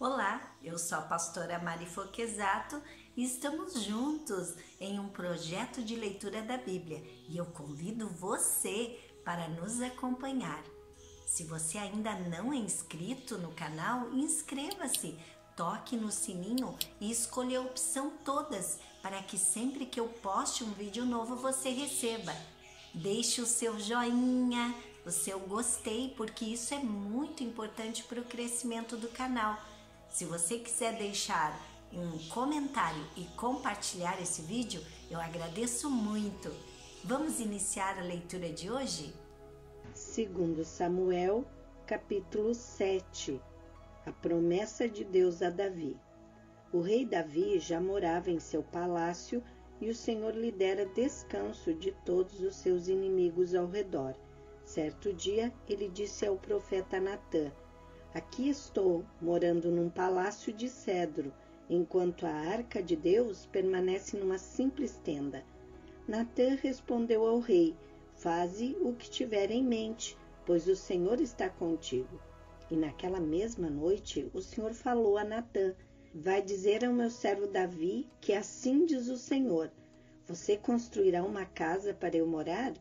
Olá, eu sou a pastora Mari Foquesato e estamos juntos em um projeto de leitura da Bíblia e eu convido você para nos acompanhar. Se você ainda não é inscrito no canal, inscreva-se, toque no sininho e escolha a opção todas para que sempre que eu poste um vídeo novo você receba. Deixe o seu joinha, o seu gostei, porque isso é muito importante para o crescimento do canal. Se você quiser deixar um comentário e compartilhar esse vídeo, eu agradeço muito. Vamos iniciar a leitura de hoje? Segundo Samuel, capítulo 7. A promessa de Deus a Davi. O rei Davi já morava em seu palácio e o Senhor lhe dera descanso de todos os seus inimigos ao redor. Certo dia, ele disse ao profeta Natã: Aqui estou, morando num palácio de cedro, enquanto a arca de Deus permanece numa simples tenda. Natã respondeu ao rei: Faze o que tiver em mente, pois o Senhor está contigo. E naquela mesma noite o Senhor falou a Natã: Vai dizer ao meu servo Davi que assim diz o Senhor: Você construirá uma casa para eu morar?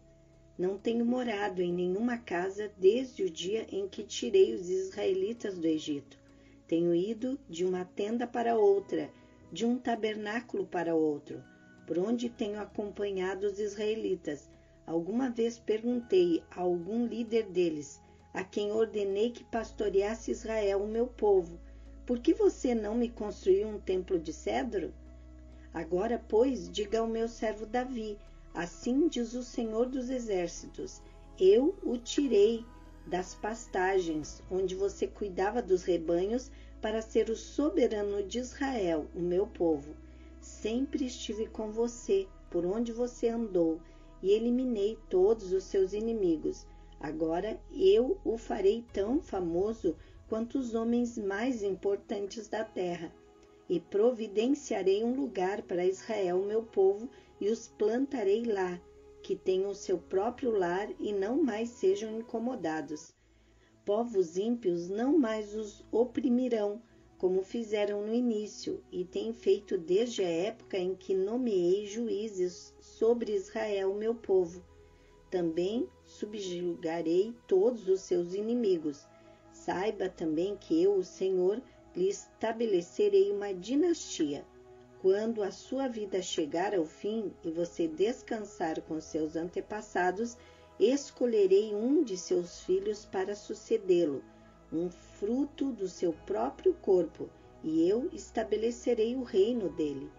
Não tenho morado em nenhuma casa desde o dia em que tirei os israelitas do Egito. Tenho ido de uma tenda para outra, de um tabernáculo para outro, por onde tenho acompanhado os israelitas. Alguma vez perguntei a algum líder deles, a quem ordenei que pastoreasse Israel, o meu povo, por que você não me construiu um templo de cedro? Agora, pois, diga ao meu servo Davi, Assim diz o Senhor dos Exércitos: Eu o tirei das pastagens, onde você cuidava dos rebanhos, para ser o soberano de Israel, o meu povo. Sempre estive com você, por onde você andou, e eliminei todos os seus inimigos. Agora eu o farei tão famoso quanto os homens mais importantes da terra, e providenciarei um lugar para Israel, meu povo, e os plantarei lá, que tenham seu próprio lar e não mais sejam incomodados. Povos ímpios não mais os oprimirão, como fizeram no início, e têm feito desde a época em que nomeei juízes sobre Israel, meu povo. Também subjugarei todos os seus inimigos. Saiba também que eu, o Senhor, lhe estabelecerei uma dinastia quando a sua vida chegar ao fim e você descansar com seus antepassados, escolherei um de seus filhos para sucedê-lo, um fruto do seu próprio corpo, e eu estabelecerei o reino dele.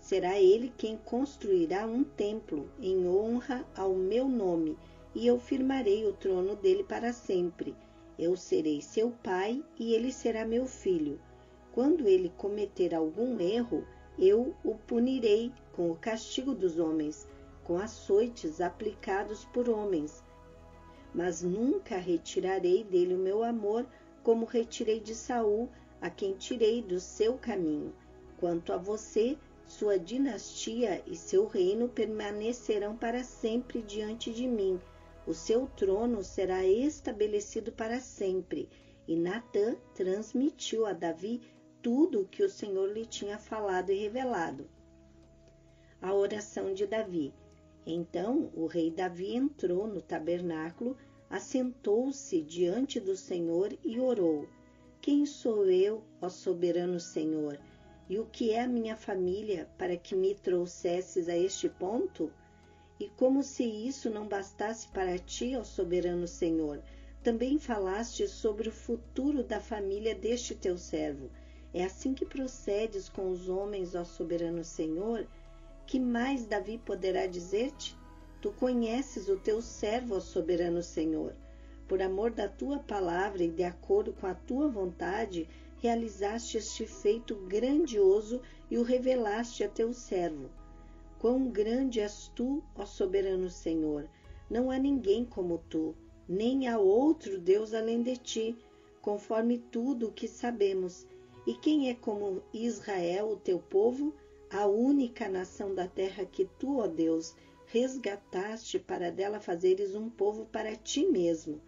Será ele quem construirá um templo em honra ao meu nome, e eu firmarei o trono dele para sempre. Eu serei seu pai e ele será meu filho. Quando ele cometer algum erro, eu o punirei com o castigo dos homens, com açoites aplicados por homens. Mas nunca retirarei dele o meu amor, como retirei de Saul, a quem tirei do seu caminho. Quanto a você, sua dinastia e seu reino permanecerão para sempre diante de mim. O seu trono será estabelecido para sempre. E Natã transmitiu a Davi tudo que o Senhor lhe tinha falado e revelado. A oração de Davi. Então o rei Davi entrou no tabernáculo, assentou-se diante do Senhor e orou: Quem sou eu, ó soberano Senhor? E o que é a minha família para que me trouxesses a este ponto? E como se isso não bastasse para ti, ó soberano Senhor, também falaste sobre o futuro da família deste teu servo é assim que procedes com os homens, ó soberano Senhor? Que mais Davi poderá dizer-te? Tu conheces o teu servo, ó soberano Senhor. Por amor da tua palavra e de acordo com a tua vontade, realizaste este feito grandioso e o revelaste a teu servo. Quão grande és tu, ó soberano Senhor! Não há ninguém como tu, nem há outro Deus além de ti, conforme tudo o que sabemos e quem é como Israel, o teu povo, a única nação da terra que tu, ó Deus, resgataste para dela fazeres um povo para ti mesmo,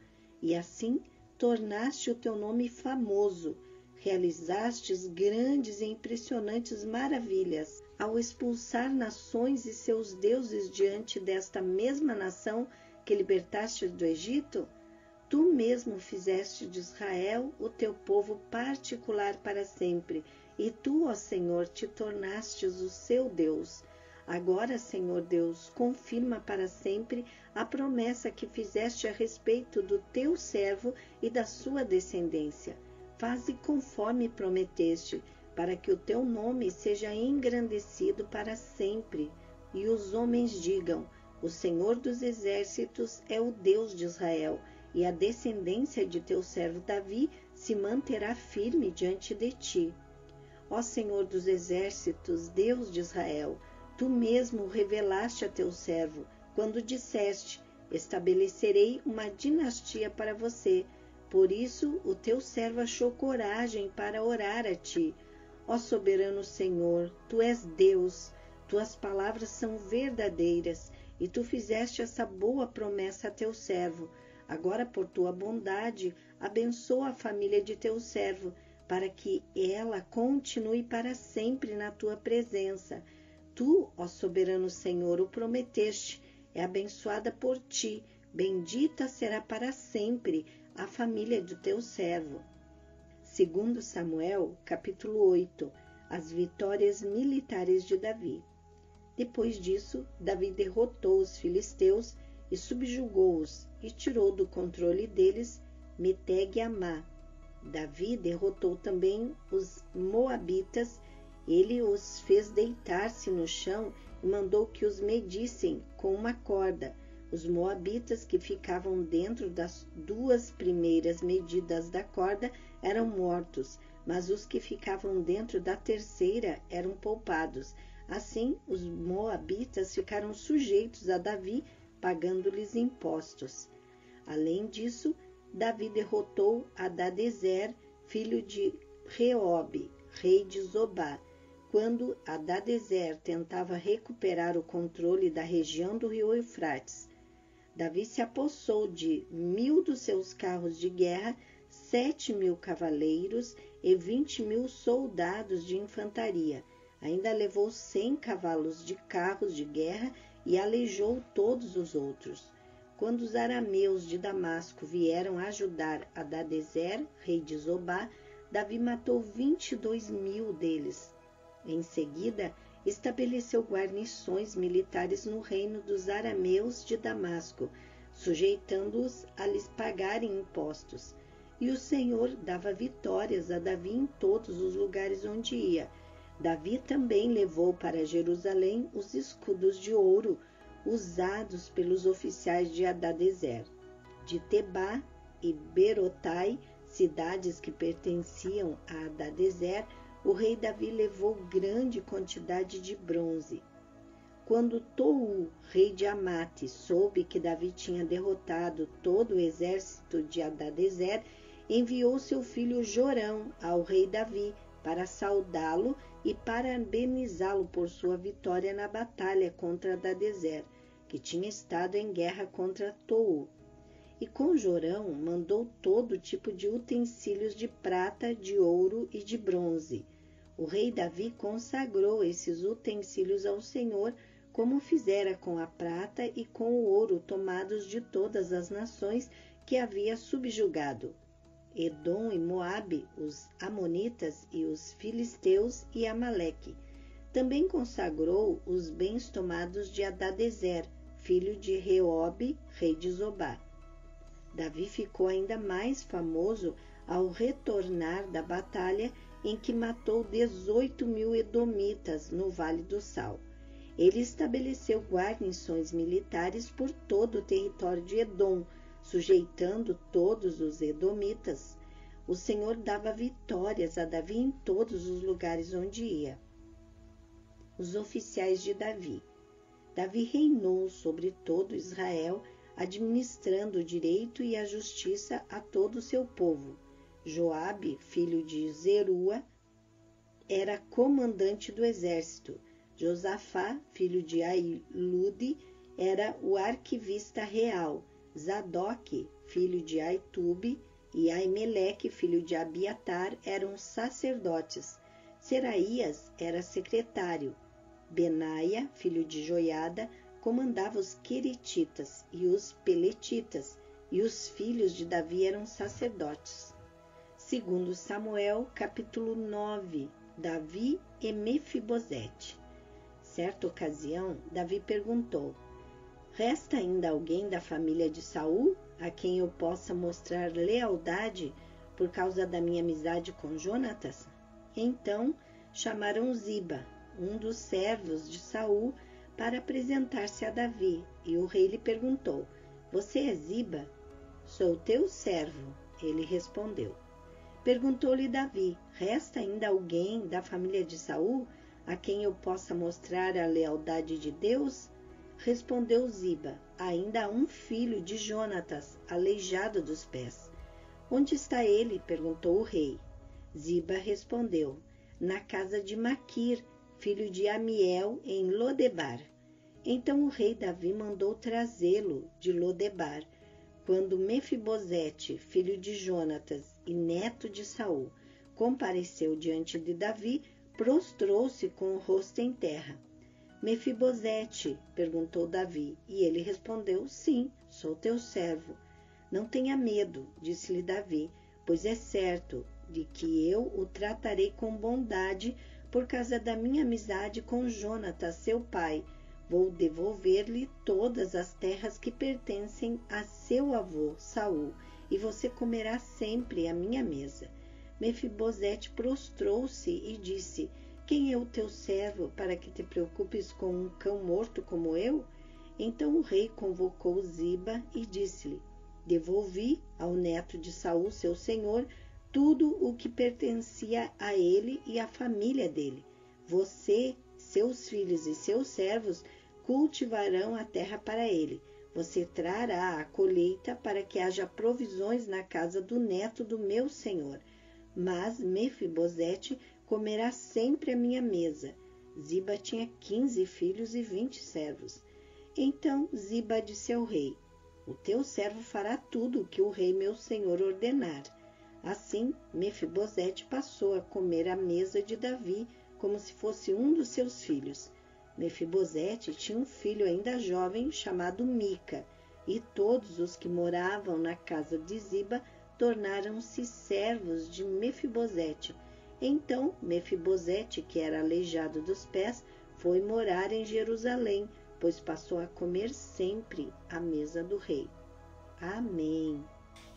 e assim tornaste o teu nome famoso, realizastes grandes e impressionantes maravilhas ao expulsar nações e seus deuses diante desta mesma nação que libertaste do Egito? Tu mesmo fizeste de Israel o teu povo particular para sempre, e tu, ó Senhor, te tornastes o seu Deus. Agora, Senhor Deus, confirma para sempre a promessa que fizeste a respeito do teu servo e da sua descendência. Faze conforme prometeste, para que o teu nome seja engrandecido para sempre, e os homens digam: O Senhor dos exércitos é o Deus de Israel e a descendência de teu servo Davi se manterá firme diante de ti. Ó Senhor dos exércitos, Deus de Israel, tu mesmo revelaste a teu servo, quando disseste: Estabelecerei uma dinastia para você. Por isso o teu servo achou coragem para orar a ti. Ó soberano Senhor, tu és Deus, tuas palavras são verdadeiras, e tu fizeste essa boa promessa a teu servo Agora, por tua bondade, abençoa a família de teu servo, para que ela continue para sempre na tua presença. Tu, ó soberano Senhor, o prometeste, é abençoada por ti, bendita será para sempre a família do teu servo. Segundo Samuel, capítulo 8, as vitórias militares de Davi. Depois disso, Davi derrotou os filisteus e subjugou-os e tirou do controle deles Meteg Amá. Davi derrotou também os moabitas, ele os fez deitar-se no chão e mandou que os medissem com uma corda. Os moabitas que ficavam dentro das duas primeiras medidas da corda eram mortos, mas os que ficavam dentro da terceira eram poupados. Assim, os moabitas ficaram sujeitos a Davi pagando-lhes impostos. Além disso, Davi derrotou Adadezer, filho de Reobe, rei de Zobá, quando Adadezer tentava recuperar o controle da região do rio Eufrates. Davi se apossou de mil dos seus carros de guerra, sete mil cavaleiros e vinte mil soldados de infantaria. Ainda levou cem cavalos de carros de guerra e aleijou todos os outros. Quando os arameus de Damasco vieram ajudar Adadezer, rei de Zobá, Davi matou vinte e dois mil deles. Em seguida, estabeleceu guarnições militares no reino dos arameus de Damasco, sujeitando-os a lhes pagarem impostos. E o Senhor dava vitórias a Davi em todos os lugares onde ia, Davi também levou para Jerusalém os escudos de ouro usados pelos oficiais de Adadezer, de Tebá e Berotai, cidades que pertenciam a Adadezer, o rei Davi levou grande quantidade de bronze. Quando Tou, rei de Amate, soube que Davi tinha derrotado todo o exército de Adadezer, enviou seu filho Jorão ao rei Davi para saudá-lo e parabenizá-lo por sua vitória na batalha contra Dadezer, que tinha estado em guerra contra Tou. E com Jorão mandou todo tipo de utensílios de prata, de ouro e de bronze. O rei Davi consagrou esses utensílios ao Senhor, como fizera com a prata e com o ouro tomados de todas as nações que havia subjugado. Edom e Moabe, os Amonitas e os Filisteus e Amaleque. Também consagrou os bens tomados de Adadezer, filho de Reobe, rei de Zobá. Davi ficou ainda mais famoso ao retornar da batalha em que matou 18 mil edomitas no Vale do Sal. Ele estabeleceu guarnições militares por todo o território de Edom, sujeitando todos os edomitas. O Senhor dava vitórias a Davi em todos os lugares onde ia. Os oficiais de Davi. Davi reinou sobre todo Israel, administrando o direito e a justiça a todo o seu povo. Joabe, filho de Zerua, era comandante do exército. Josafá, filho de Ailude, era o arquivista real. Zadok, filho de Aitube, e Aimeleque, filho de Abiatar, eram sacerdotes. Seraías era secretário. Benaia, filho de Joiada, comandava os Queretitas e os Peletitas, e os filhos de Davi eram sacerdotes. Segundo Samuel, capítulo 9, Davi e Mefibosete. Certa ocasião, Davi perguntou: Resta ainda alguém da família de Saul a quem eu possa mostrar lealdade por causa da minha amizade com Jonatas? Então chamaram Ziba, um dos servos de Saul, para apresentar-se a Davi, e o rei lhe perguntou: Você é Ziba? Sou teu servo, ele respondeu. Perguntou-lhe Davi: Resta ainda alguém da família de Saul a quem eu possa mostrar a lealdade de Deus? Respondeu Ziba: Ainda há um filho de Jonatas, aleijado dos pés. Onde está ele? perguntou o rei. Ziba respondeu: Na casa de Maquir, filho de Amiel, em Lodebar. Então o rei Davi mandou trazê-lo de Lodebar. Quando Mefibosete, filho de Jonatas e neto de Saul, compareceu diante de Davi, prostrou-se com o rosto em terra. Mefibosete, perguntou Davi, e ele respondeu: Sim, sou teu servo. Não tenha medo, disse-lhe Davi, pois é certo de que eu o tratarei com bondade por causa da minha amizade com Jonatas, seu pai. Vou devolver-lhe todas as terras que pertencem a seu avô Saul, e você comerá sempre à minha mesa. Mefibosete prostrou-se e disse: Quem é o teu servo para que te preocupes com um cão morto como eu? Então o rei convocou Ziba e disse-lhe: Devolvi ao neto de Saul, seu senhor, tudo o que pertencia a ele e à família dele. Você, seus filhos e seus servos cultivarão a terra para ele. Você trará a colheita para que haja provisões na casa do neto do meu senhor. Mas Mefibosete comerá sempre à minha mesa. Ziba tinha quinze filhos e vinte servos. Então Ziba disse ao rei: O teu servo fará tudo o que o rei meu senhor ordenar. Assim, Mefibosete passou a comer à mesa de Davi como se fosse um dos seus filhos. Mefibosete tinha um filho ainda jovem chamado Mica, e todos os que moravam na casa de Ziba tornaram-se servos de Mefibosete. Então Mefibosete, que era aleijado dos pés, foi morar em Jerusalém, pois passou a comer sempre à mesa do rei. Amém.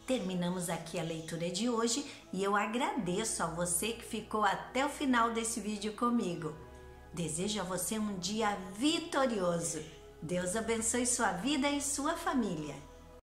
Terminamos aqui a leitura de hoje e eu agradeço a você que ficou até o final desse vídeo comigo. Desejo a você um dia vitorioso. Deus abençoe sua vida e sua família.